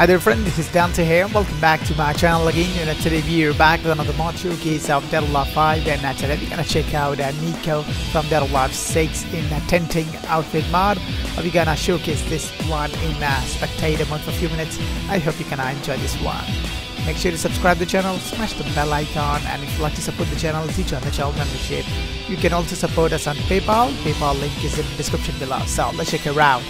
Hi there friend, this is Dante here. and Welcome back to my channel again. And today we're back with another mod showcase of Dead or Alive 5 and today we're gonna check out uh, Nico from Dead or Alive 6 in uh, Tenting Outfit mod. We're gonna showcase this one in uh, Spectator mode for a few minutes. I hope you can enjoy this one. Make sure to subscribe to the channel, smash the bell icon and if you'd like to support the channel, do join the channel membership. You can also support us on PayPal. PayPal link is in the description below. So let's check it out.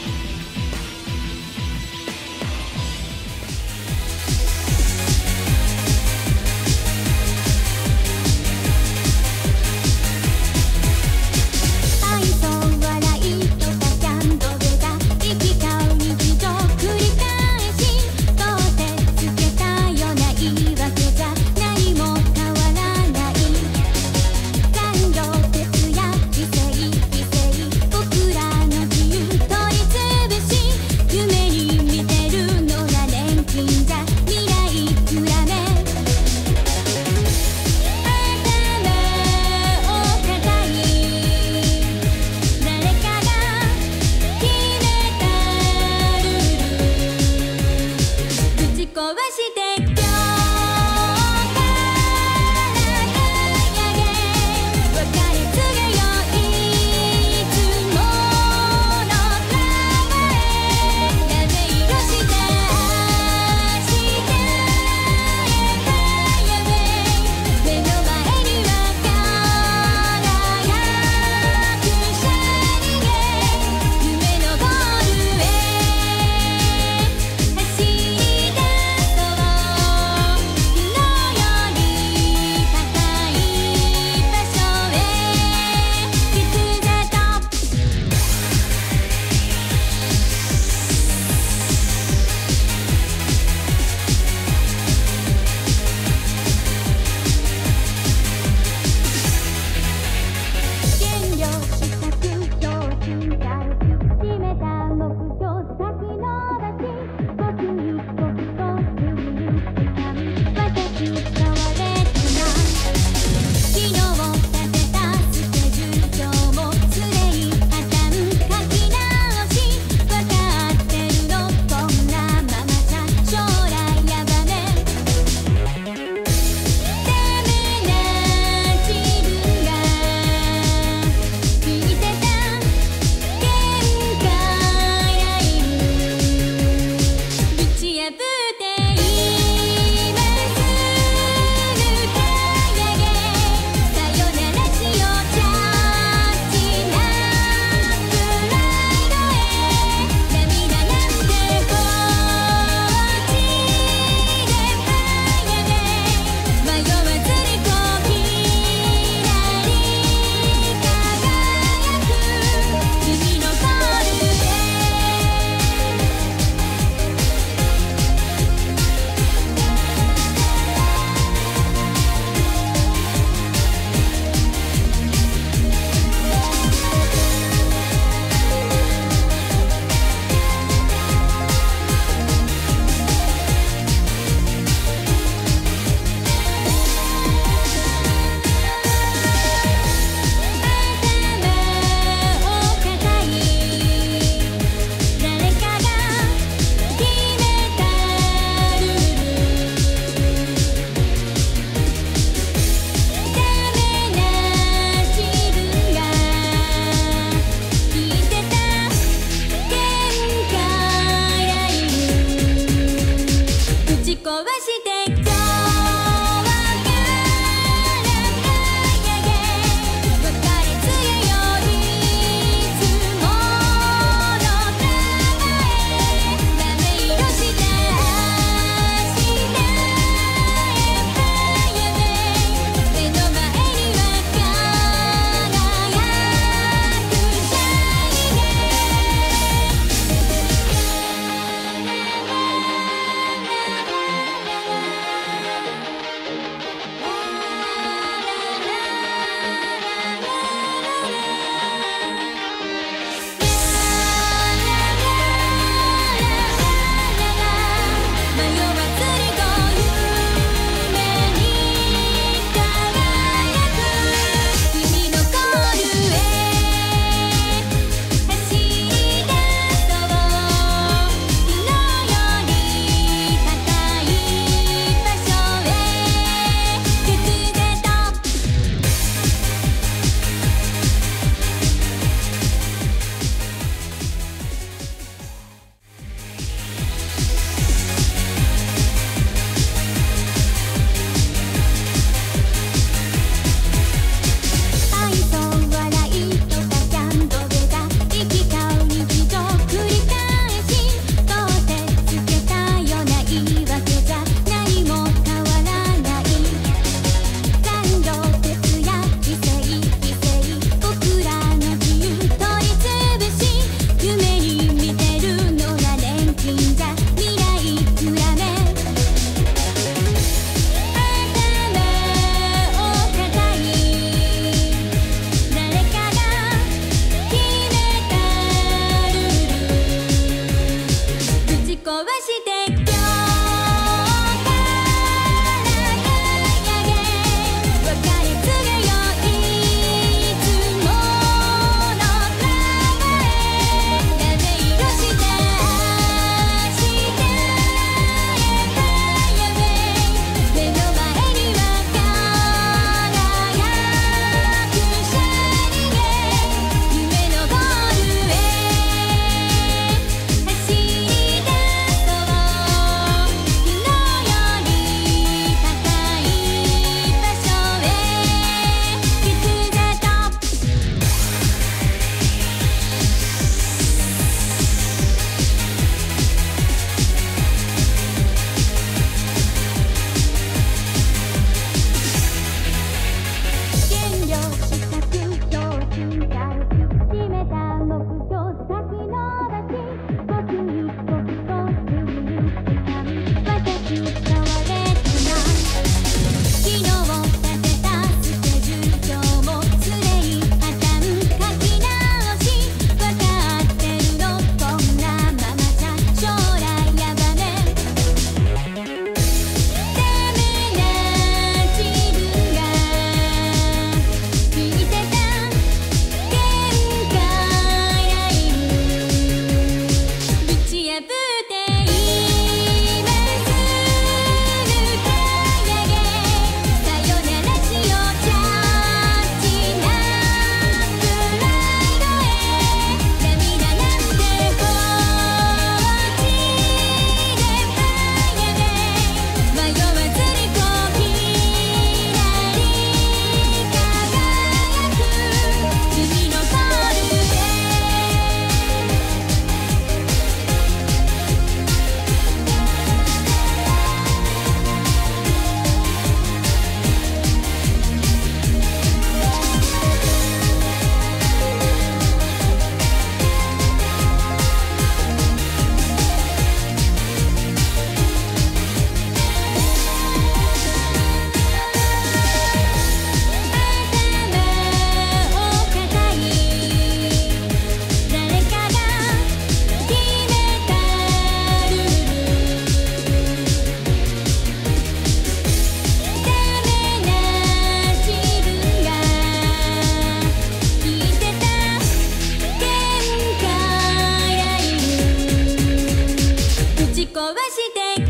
she think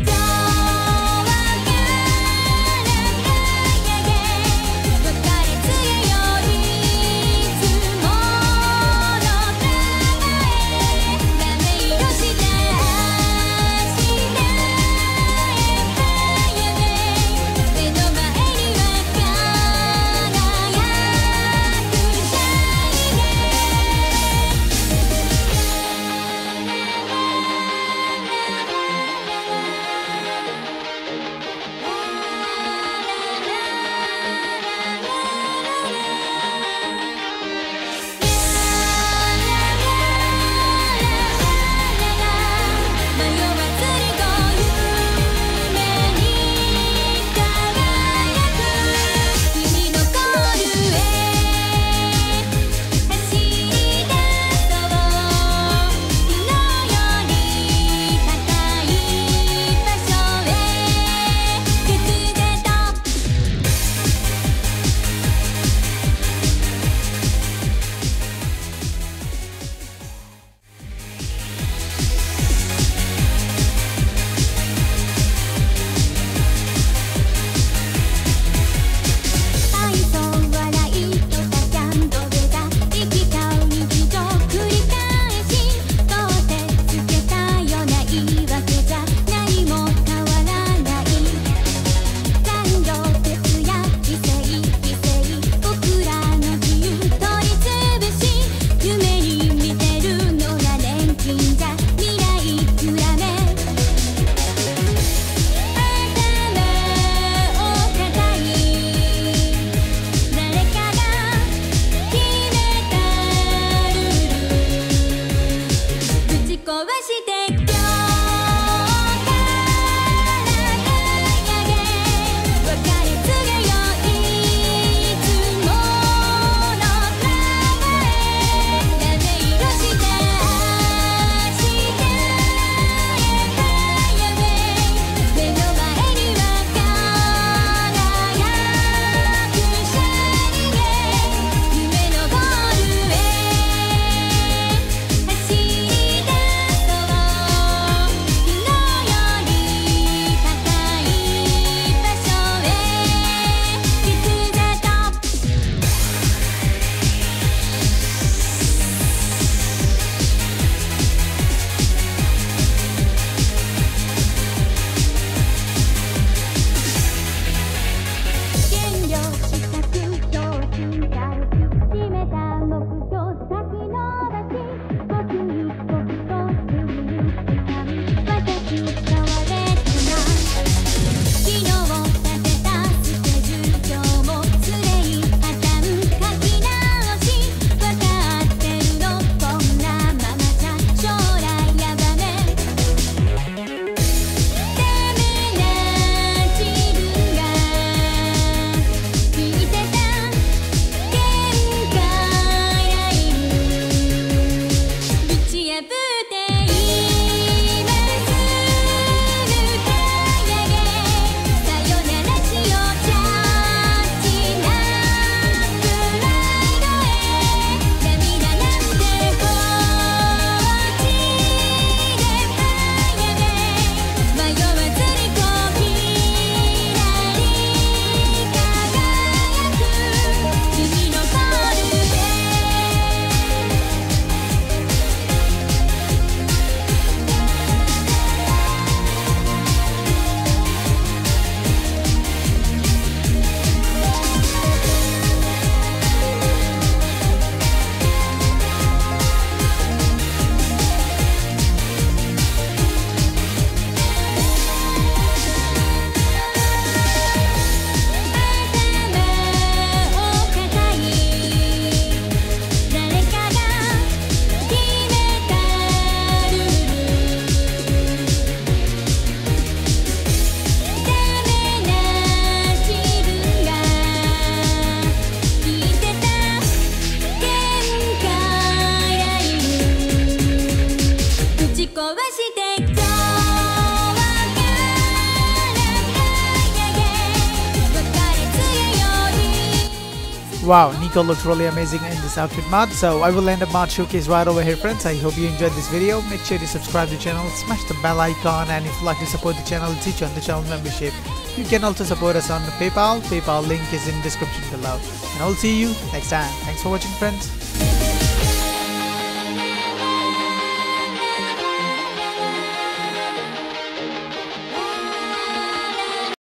Wow, Nico looks really amazing in this outfit mod. So I will end up mod showcase right over here friends. I hope you enjoyed this video. Make sure to subscribe to the channel, smash the bell icon and if you'd like to support the channel, it's each on the channel membership. You can also support us on PayPal. PayPal link is in description below. And I'll see you next time. Thanks for watching friends.